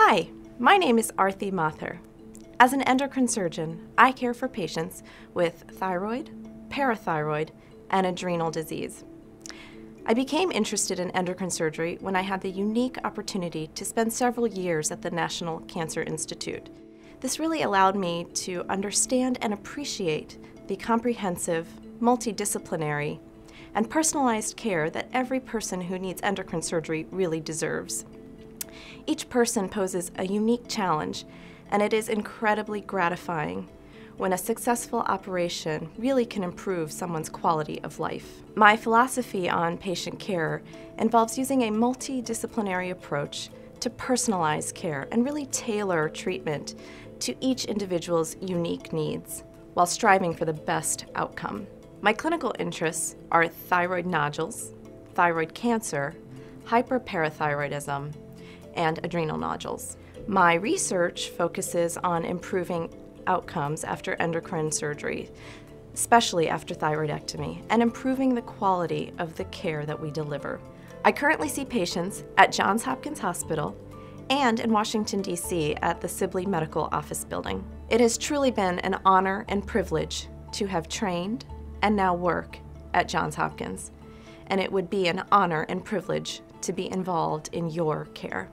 Hi, my name is Aarti Mathur. As an endocrine surgeon, I care for patients with thyroid, parathyroid, and adrenal disease. I became interested in endocrine surgery when I had the unique opportunity to spend several years at the National Cancer Institute. This really allowed me to understand and appreciate the comprehensive, multidisciplinary, and personalized care that every person who needs endocrine surgery really deserves. Each person poses a unique challenge, and it is incredibly gratifying when a successful operation really can improve someone's quality of life. My philosophy on patient care involves using a multidisciplinary approach to personalize care and really tailor treatment to each individual's unique needs while striving for the best outcome. My clinical interests are thyroid nodules, thyroid cancer, hyperparathyroidism, and adrenal nodules. My research focuses on improving outcomes after endocrine surgery, especially after thyroidectomy, and improving the quality of the care that we deliver. I currently see patients at Johns Hopkins Hospital and in Washington, D.C. at the Sibley Medical Office Building. It has truly been an honor and privilege to have trained and now work at Johns Hopkins, and it would be an honor and privilege to be involved in your care.